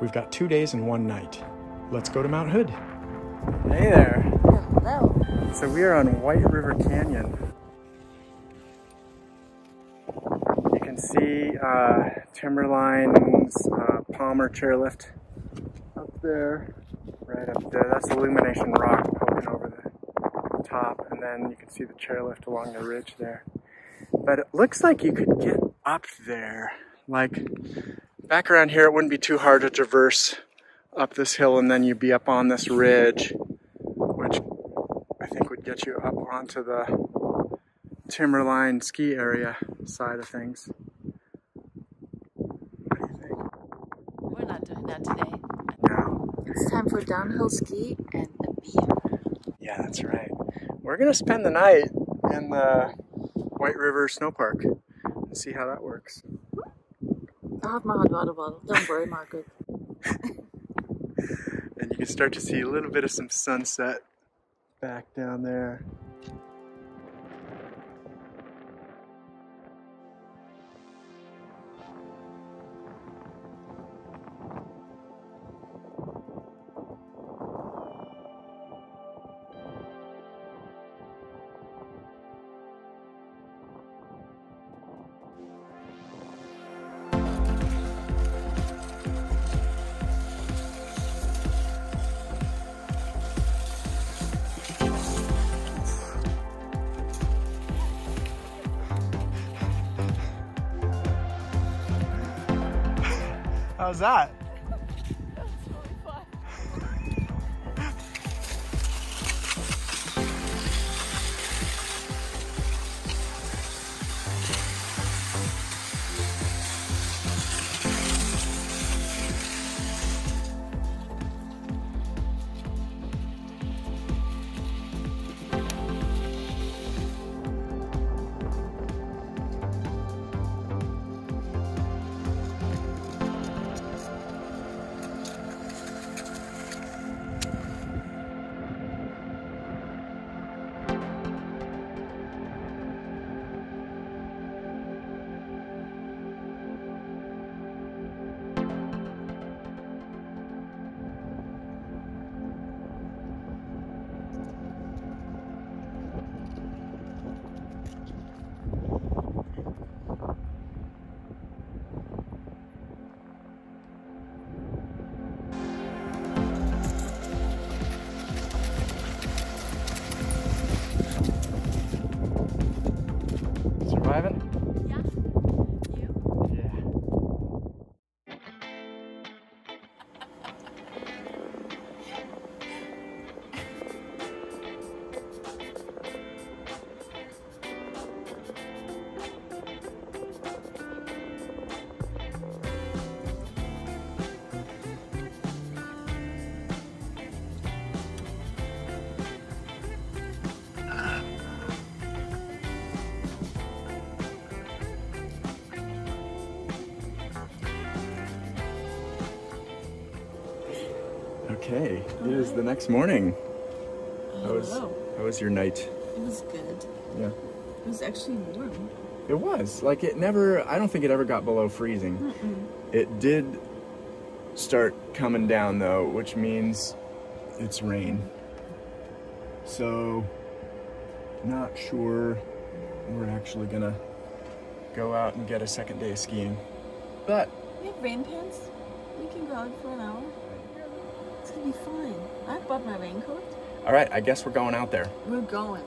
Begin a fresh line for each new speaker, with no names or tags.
We've got two days and one night. Let's go to Mount Hood.
Hey there.
Hello.
So we are on White River Canyon. You can see uh, Timberline's uh, Palmer chairlift up there, right up there. That's Illumination Rock poking over the top, and then you can see the chairlift along the ridge there. But it looks like you could get up there. Like back around here, it wouldn't be too hard to traverse up this hill, and then you'd be up on this ridge, which I think would get you up onto the Timberline ski area side of things. What do you think?
We're not doing that today.
No.
It's time for downhill ski and a beer.
Yeah, that's right. We're gonna spend the night in the White River Snow Park and see how that works.
Hot water bottle. Don't worry, Margaret.
And you can start to see a little bit of some sunset back down there. How's that? Okay, it is the next morning. How was, oh,
Hello.
how was your night?
It was good.
Yeah.
It was actually warm.
It was. Like, it never, I don't think it ever got below freezing. It did start coming down, though, which means it's rain. So, not sure we're actually gonna go out and get a second day of skiing. But,
We have rain pants. We can go out for an hour. It's gonna be fine. I bought my raincoat.
all right, I guess we're going out there.
We're going.